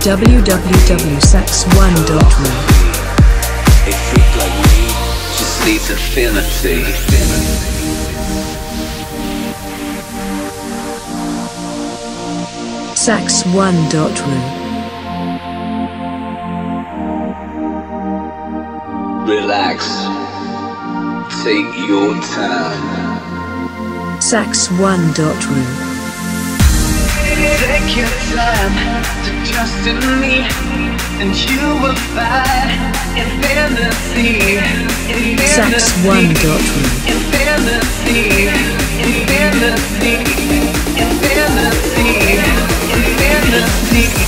www.sax1.ru A freak like me just needs infinity. sax1.ru Relax. Take your time. sax1.ru Take your time to trust in me, and you will find infinity. sax1.ru Infinity. Infinity. Infinity. Infinity.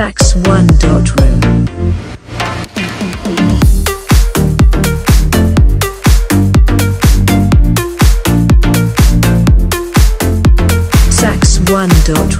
sax1.ru sax1.ru sax1.ru sax1.ru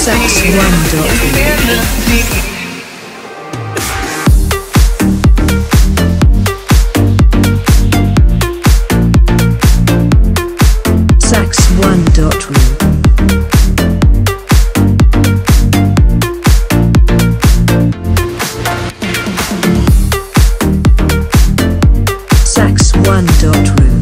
Sex one. Sax One dot fun.room.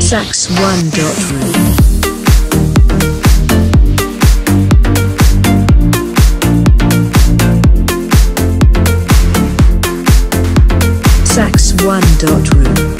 Sax 1.room. Sax 1.room.